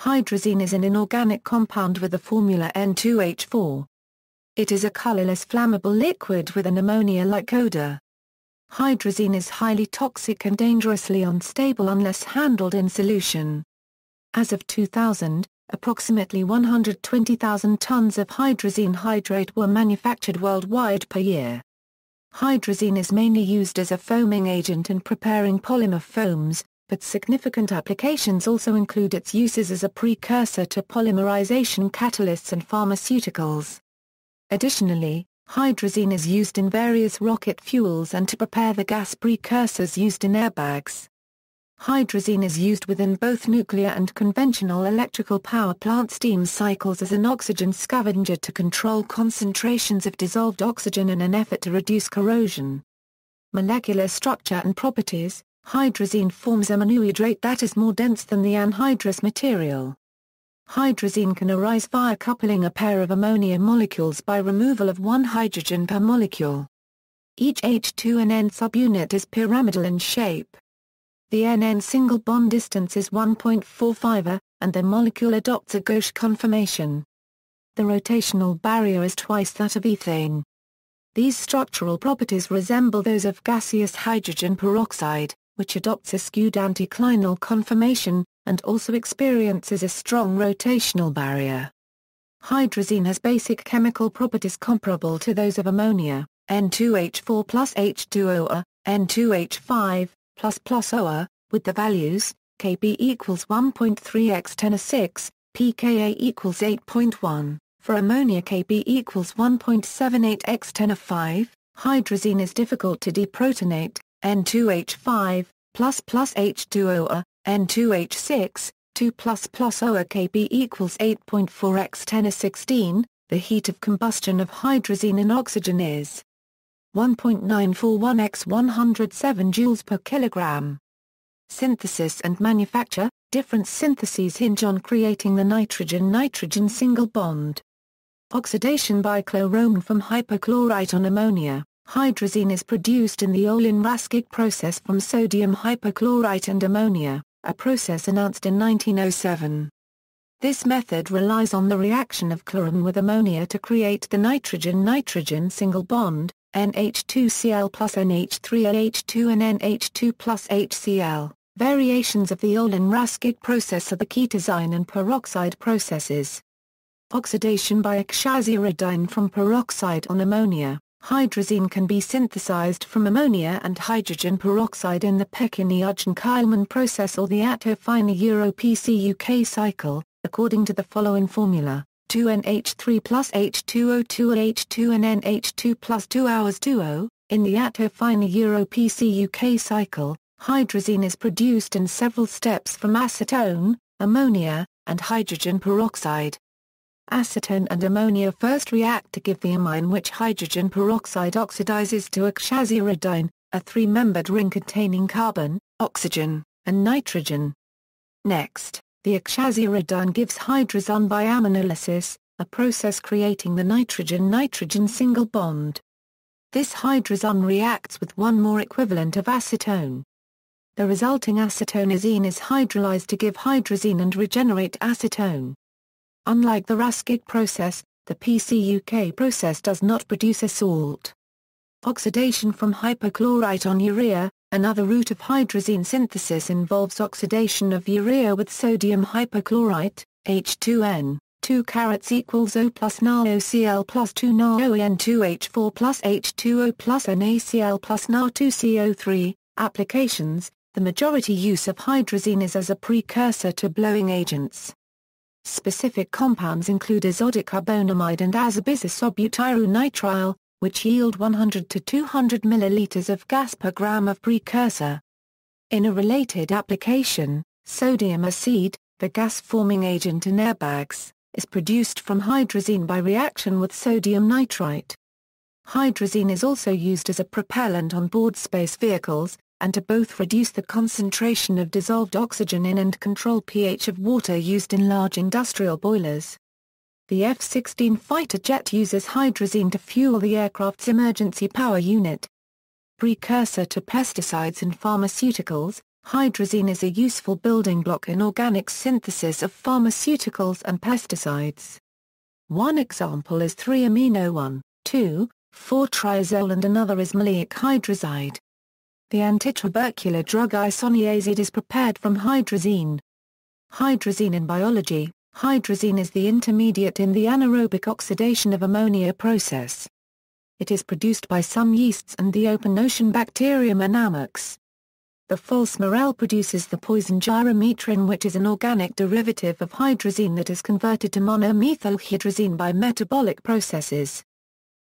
Hydrazine is an inorganic compound with the formula N2H4. It is a colorless flammable liquid with an ammonia-like odor. Hydrazine is highly toxic and dangerously unstable unless handled in solution. As of 2000, approximately 120,000 tons of hydrazine hydrate were manufactured worldwide per year. Hydrazine is mainly used as a foaming agent in preparing polymer foams, but significant applications also include its uses as a precursor to polymerization catalysts and pharmaceuticals. Additionally, hydrazine is used in various rocket fuels and to prepare the gas precursors used in airbags. Hydrazine is used within both nuclear and conventional electrical power plant steam cycles as an oxygen scavenger to control concentrations of dissolved oxygen in an effort to reduce corrosion. Molecular structure and properties Hydrazine forms a monohydrate that is more dense than the anhydrous material. Hydrazine can arise via coupling a pair of ammonia molecules by removal of one hydrogen per molecule. Each H2 and N subunit is pyramidal in shape. The NN single bond distance is 1.45 a, and the molecule adopts a gauche conformation. The rotational barrier is twice that of ethane. These structural properties resemble those of gaseous hydrogen peroxide, which adopts a skewed anticlinal conformation, and also experiences a strong rotational barrier. Hydrazine has basic chemical properties comparable to those of ammonia, N2H4 plus H2O, N2H5, plus plus OA, with the values, Kb equals 1.3 x 10 6, pKa equals 8.1. For ammonia Kb equals 1.78 x 10 5, hydrazine is difficult to deprotonate, N2H5, plus plus H2O, N2H6, 2 plus plus OA Kb equals 8.4 x 10 to 16, the heat of combustion of hydrazine in oxygen is 1.941 x 107 joules per kilogram. Synthesis and manufacture, different syntheses hinge on creating the nitrogen-nitrogen single bond. Oxidation by chloramine from hypochlorite on ammonia, hydrazine is produced in the Olin-Raschig process from sodium hypochlorite and ammonia, a process announced in 1907. This method relies on the reaction of chlorine with ammonia to create the nitrogen-nitrogen single bond, NH2Cl plus NH3AH2 and NH2 plus HCl. Variations of the Olin-Raschig process are the ketazine and peroxide processes. Oxidation by oxaziridine from peroxide on ammonia. Hydrazine can be synthesized from ammonia and hydrogen peroxide in the Pechiney-Ugine-Kuhlmann process or the Atofina-Euro-PC-UK cycle, according to the following formula. 2NH3 plus H2O2 H2 and NH2 plus 2 hours 2O, in the Atofina Euro-PC UK cycle, hydrazine is produced in several steps from acetone, ammonia, and hydrogen peroxide. Acetone and ammonia first react to give the amine which hydrogen peroxide oxidizes to oxaziridine, a three-membered ring containing carbon, oxygen, and nitrogen. Next, the oxaziridine gives hydrazine by aminolysis, a process creating the nitrogen-nitrogen single bond. This hydrazine reacts with one more equivalent of acetone. The resulting acetoneazine is hydrolyzed to give hydrazine and regenerate acetone. Unlike the Raschig process, the PCUK process does not produce a salt. Oxidation from hypochlorite on urea, Another route of hydrazine synthesis involves oxidation of urea with sodium hypochlorite, H2N, 2 carats equals O plus NaOCl plus 2 NaON2H4 plus H2O plus NaCl plus Na2CO3. Applications The majority use of hydrazine is as a precursor to blowing agents. Specific compounds include azodicarbonamide and azobisisobutyronitrile, which yield 100 to 200 milliliters of gas per gram of precursor. In a related application, sodium azide, the gas-forming agent in airbags, is produced from hydrazine by reaction with sodium nitrite. Hydrazine is also used as a propellant on board space vehicles, and to both reduce the concentration of dissolved oxygen in and control pH of water used in large industrial boilers. The F-16 fighter jet uses hydrazine to fuel the aircraft's emergency power unit. Precursor to pesticides and pharmaceuticals, Hydrazine is a useful building block in organic synthesis of pharmaceuticals and pesticides. One example is 3-amino 1,2,4-triazole and another is maleic hydrazide. The antitubercular drug isoniazid is prepared from hydrazine. Hydrazine in biology Hydrazine is the intermediate in the anaerobic oxidation of ammonia process. It is produced by some yeasts and the open ocean bacterium Anammox. The false morel produces the poison gyromitrin which is an organic derivative of hydrazine that is converted to monomethylhydrazine by metabolic processes.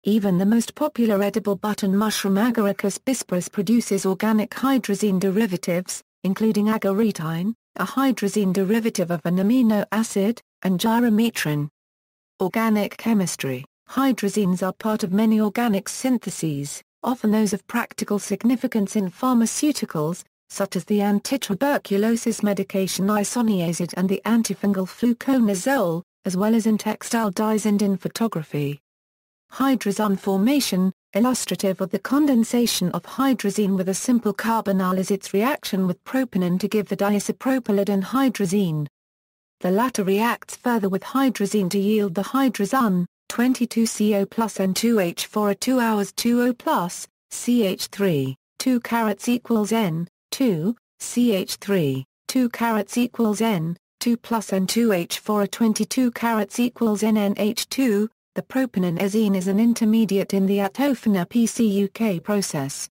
Even the most popular edible button mushroom Agaricus bisporus produces organic hydrazine derivatives, including agaritine, a hydrazine derivative of an amino acid, and gyromitrin. Organic chemistry Hydrazines are part of many organic syntheses, often those of practical significance in pharmaceuticals, such as the antituberculosis medication isoniazid and the antifungal fluconazole, as well as in textile dyes and in photography. Hydrazine formation, illustrative of the condensation of hydrazine with a simple carbonyl is its reaction with propanone to give the diisopropyl hydrazine. The latter reacts further with hydrazine to yield the hydrazone, 22CO plus N2H4 at 2 hours 20 plus, CH3, 2 carats equals N, 2, CH3, 2 carats equals N, 2 plus N2H4 22 carats equals NNH2, the propanonazine is an intermediate in the Atofina PCUK process.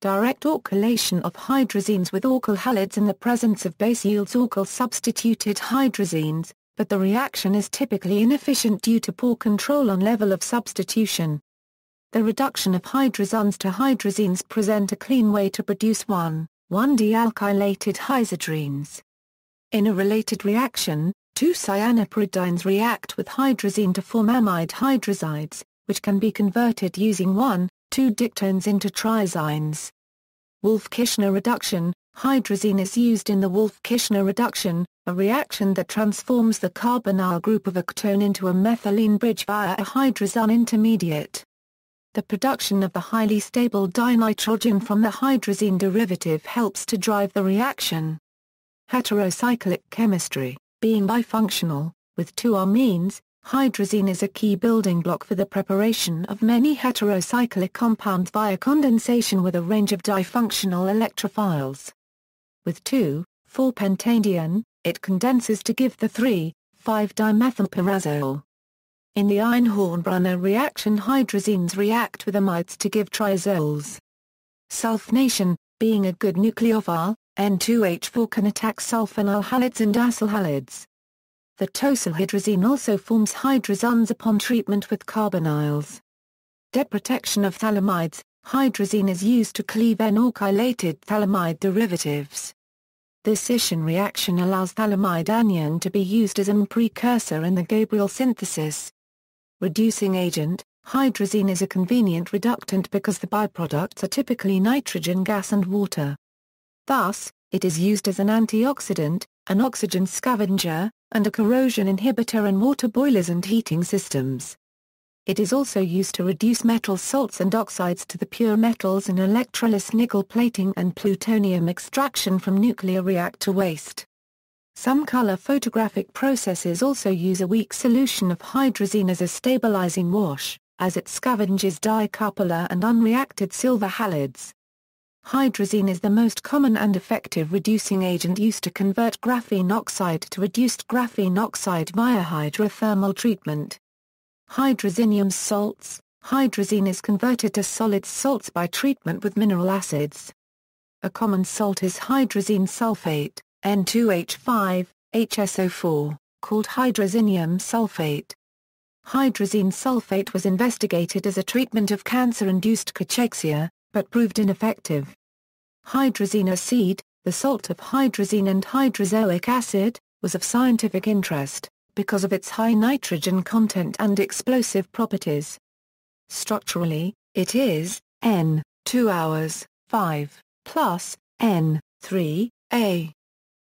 Direct alkylation of hydrazines with alkyl halides in the presence of base yields alkyl substituted hydrazines, but the reaction is typically inefficient due to poor control on level of substitution. The reduction of hydrazones to hydrazines present a clean way to produce 1, 1-dialkylated hydrazines. In a related reaction, two cyanopyridines react with hydrazine to form amide hydrazides, which can be converted using 1, 2 diketones into triazines. Wolff-Kishner reduction Hydrazine is used in the Wolff-Kishner reduction, a reaction that transforms the carbonyl group of a ketone into a methylene bridge via a hydrazone intermediate. The production of the highly stable dinitrogen from the hydrazine derivative helps to drive the reaction. Heterocyclic chemistry, being bifunctional, with two amines, hydrazine is a key building block for the preparation of many heterocyclic compounds via condensation with a range of difunctional electrophiles. With 2,4-pentanedione, it condenses to give the 3,5-dimethylpyrazole. In the Einhorn-Brunner reaction hydrazines react with amides to give triazoles. Sulfonation, being a good nucleophile, N2H4 can attack sulfonyl halides and acyl halides. The tosylhydrazine also forms hydrazones upon treatment with carbonyls. Deprotection of phthalimides, hydrazine is used to cleave N-alkylated phthalimide derivatives. This scission reaction allows phthalimide anion to be used as a precursor in the Gabriel synthesis. Reducing agent, hydrazine is a convenient reductant because the byproducts are typically nitrogen gas and water. Thus, it is used as an antioxidant, an oxygen scavenger, and a corrosion inhibitor in water boilers and heating systems. It is also used to reduce metal salts and oxides to the pure metals in electroless nickel plating and plutonium extraction from nuclear reactor waste. Some color photographic processes also use a weak solution of hydrazine as a stabilizing wash, as it scavenges dye coupler and unreacted silver halides. Hydrazine is the most common and effective reducing agent used to convert graphene oxide to reduced graphene oxide via hydrothermal treatment. Hydrazinium salts Hydrazine is converted to solid salts by treatment with mineral acids. A common salt is hydrazine sulfate. N2H5, HSO4, called hydrazinium sulfate. Hydrazine sulfate was investigated as a treatment of cancer-induced cachexia, but proved ineffective. Hydrazine azide, the salt of hydrazine and hydrazoic acid, was of scientific interest, because of its high nitrogen content and explosive properties. Structurally, it is, N, 2 hours, 5, plus, N, 3, A.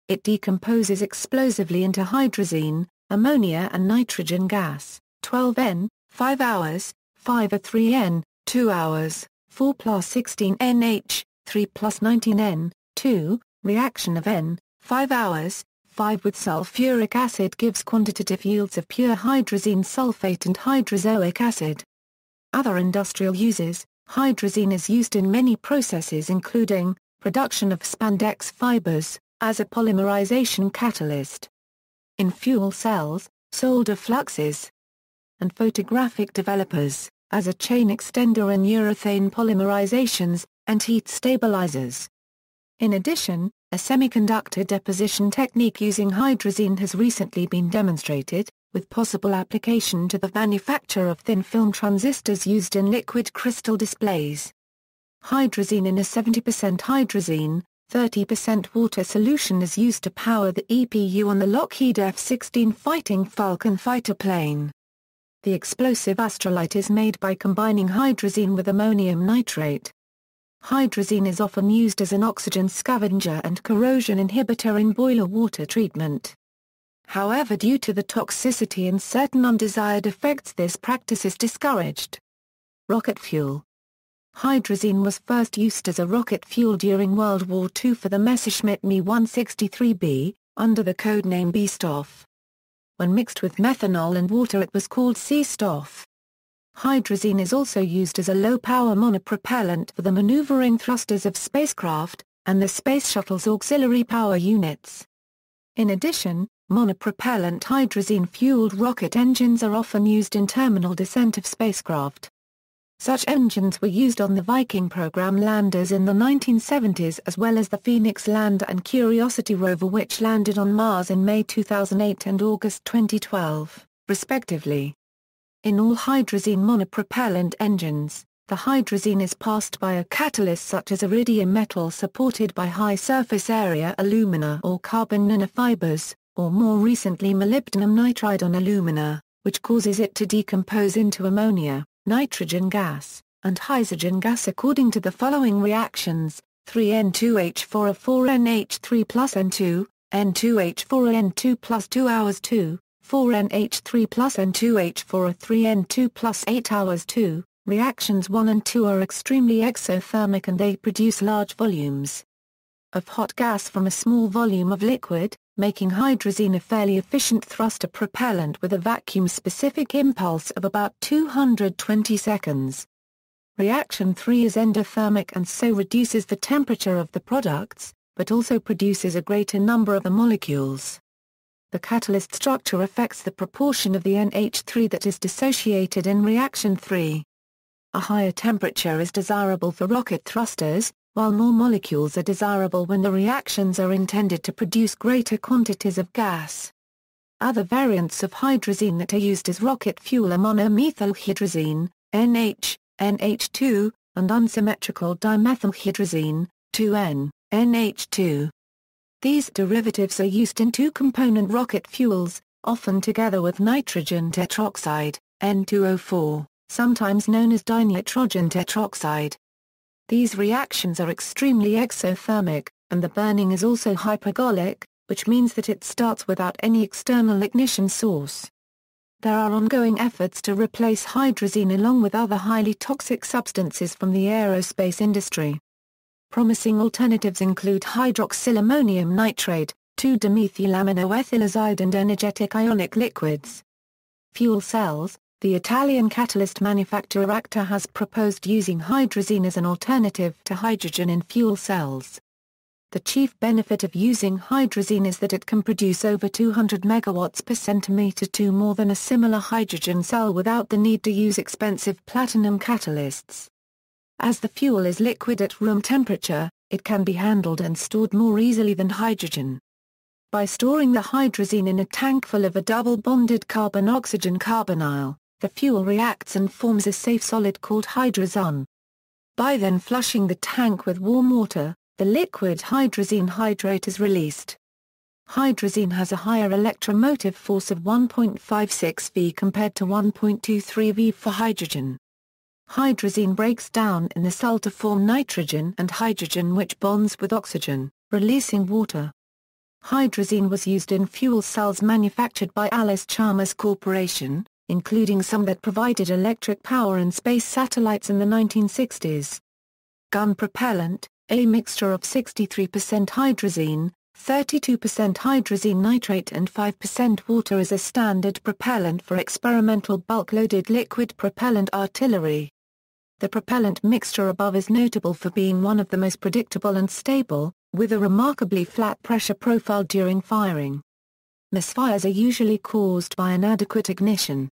It decomposes explosively into hydrazine, ammonia and nitrogen gas, 12N, 5 hours, 5 a 3N, 2 hours, 4 plus 16NH, 3 plus 19N, 2, Reaction of N, 5 hours, 5 with sulfuric acid gives quantitative yields of pure hydrazine sulfate and hydrazoic acid. Other industrial uses, hydrazine is used in many processes including, production of spandex fibers, as a polymerization catalyst. In fuel cells, solder fluxes, and photographic developers, as a chain extender in urethane polymerizations, and heat stabilizers. In addition, a semiconductor deposition technique using hydrazine has recently been demonstrated, with possible application to the manufacture of thin film transistors used in liquid crystal displays. Hydrazine in a 70% hydrazine, 30% water solution is used to power the EPU on the Lockheed F-16 Fighting Falcon fighter plane. The explosive Astrolite is made by combining hydrazine with ammonium nitrate. Hydrazine is often used as an oxygen scavenger and corrosion inhibitor in boiler water treatment. However due to the toxicity and certain undesired effects this practice is discouraged. Rocket fuel Hydrazine was first used as a rocket fuel during World War II for the Messerschmitt Me-163B, under the codename B-Stoff. When mixed with methanol and water it was called C-Stoff. Hydrazine is also used as a low-power monopropellant for the maneuvering thrusters of spacecraft, and the Space Shuttle's auxiliary power units. In addition, monopropellant hydrazine-fueled rocket engines are often used in terminal descent of spacecraft. Such engines were used on the Viking program landers in the 1970s as well as the Phoenix lander and Curiosity rover which landed on Mars in May 2008 and August 2012, respectively. In all hydrazine monopropellant engines, the hydrazine is passed by a catalyst such as iridium metal supported by high surface area alumina or carbon nanofibers, or more recently molybdenum nitride on alumina, which causes it to decompose into ammonia nitrogen gas, and hydrogen gas according to the following reactions, 3N2H4 of 4NH3 plus N2, N2H4 N2 plus 2 hours 2, 4NH3 plus N2H4 of 3N2 plus 8 hours 2, reactions 1 and 2 are extremely exothermic and they produce large volumes of hot gas from a small volume of liquid, making hydrazine a fairly efficient thruster propellant with a vacuum-specific impulse of about 220 seconds. Reaction 3 is endothermic and so reduces the temperature of the products, but also produces a greater number of the molecules. The catalyst structure affects the proportion of the NH3 that is dissociated in reaction 3. A higher temperature is desirable for rocket thrusters, while more molecules are desirable when the reactions are intended to produce greater quantities of gas. Other variants of hydrazine that are used as rocket fuel are monomethylhydrazine, NH, NH2, and unsymmetrical dimethylhydrazine, 2N, NH2. These derivatives are used in two-component rocket fuels, often together with nitrogen tetroxide, N2O4, sometimes known as dinitrogen tetroxide. These reactions are extremely exothermic, and the burning is also hypergolic, which means that it starts without any external ignition source. There are ongoing efforts to replace hydrazine along with other highly toxic substances from the aerospace industry. Promising alternatives include hydroxylammonium nitrate, 2-dimethylaminoethylazide and energetic ionic liquids. Fuel cells, the Italian catalyst manufacturer Acta has proposed using hydrazine as an alternative to hydrogen in fuel cells. The chief benefit of using hydrazine is that it can produce over 200 megawatts per centimeter to more than a similar hydrogen cell without the need to use expensive platinum catalysts. As the fuel is liquid at room temperature, it can be handled and stored more easily than hydrogen. By storing the hydrazine in a tank full of a double-bonded carbon-oxygen carbonyl, the fuel reacts and forms a safe solid called hydrazine. By then flushing the tank with warm water, the liquid hydrazine hydrate is released. Hydrazine has a higher electromotive force of 1.56 V compared to 1.23 V for hydrogen. Hydrazine breaks down in the cell to form nitrogen and hydrogen which bonds with oxygen, releasing water. Hydrazine was used in fuel cells manufactured by Allis-Chalmers Corporation, including some that provided electric power and space satellites in the 1960s. Gun propellant, A mixture of 63% hydrazine, 32% hydrazine nitrate and 5% water is a standard propellant for experimental bulk-loaded liquid propellant artillery. The propellant mixture above is notable for being one of the most predictable and stable, with a remarkably flat pressure profile during firing. Misfires are usually caused by inadequate ignition.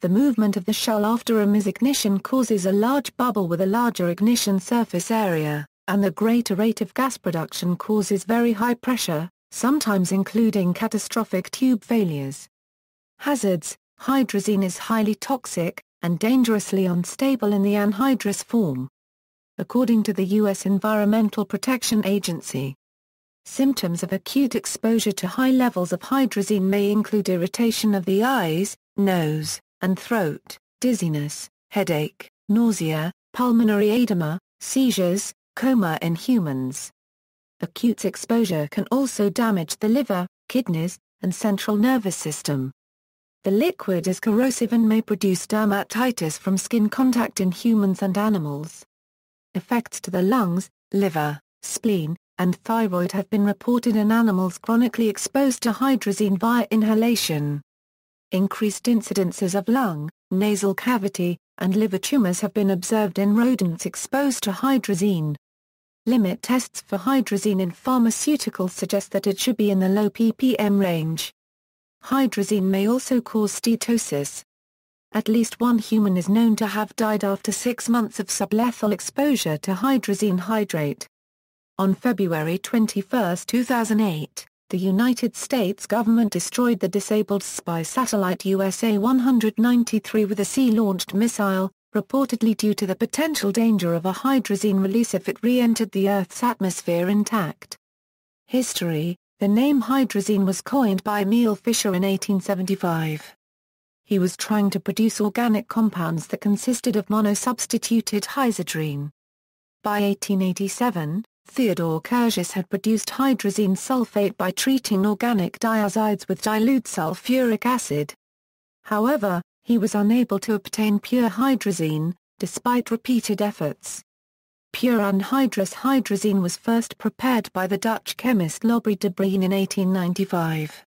The movement of the shell after a misignition causes a large bubble with a larger ignition surface area, and the greater rate of gas production causes very high pressure, sometimes including catastrophic tube failures. Hazards Hydrazine is highly toxic, and dangerously unstable in the anhydrous form. According to the U.S. Environmental Protection Agency, symptoms of acute exposure to high levels of hydrazine may include irritation of the eyes, nose, and throat, dizziness, headache, nausea, pulmonary edema, seizures, coma in humans. Acute exposure can also damage the liver, kidneys, and central nervous system. The liquid is corrosive and may produce dermatitis from skin contact in humans and animals. Effects to the lungs, liver, spleen, and thyroid have been reported in animals chronically exposed to hydrazine via inhalation. Increased incidences of lung, nasal cavity, and liver tumors have been observed in rodents exposed to hydrazine. Limit tests for hydrazine in pharmaceuticals suggest that it should be in the low ppm range. Hydrazine may also cause steatosis. At least one human is known to have died after six months of sublethal exposure to hydrazine hydrate. On February 21, 2008, the United States government destroyed the disabled spy satellite USA-193 with a sea-launched missile, reportedly due to the potential danger of a hydrazine release if it re-entered the Earth's atmosphere intact. History the name hydrazine was coined by Emil Fischer in 1875. He was trying to produce organic compounds that consisted of monosubstituted hydrazine. By 1887, Theodore Curtius had produced hydrazine sulfate by treating organic diazides with dilute sulfuric acid. However, he was unable to obtain pure hydrazine, despite repeated efforts. Pure anhydrous hydrazine was first prepared by the Dutch chemist Lobry de Bruijn in 1895.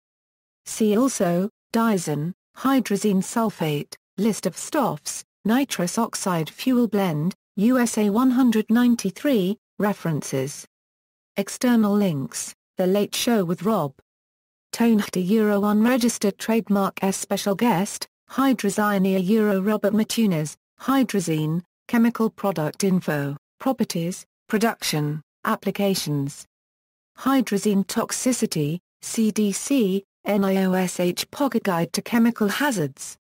See also, Diazane, hydrazine sulfate, list of Stoffs, nitrous oxide fuel blend, USA 193, references. External links, The Late Show with Rob. Tonehte Euro unregistered trademark S special guest, Hydrazine Euro Robert Matunas, Hydrazine, chemical product info. Properties, production, applications. Hydrazine toxicity, CDC, NIOSH Pocket Guide to Chemical Hazards.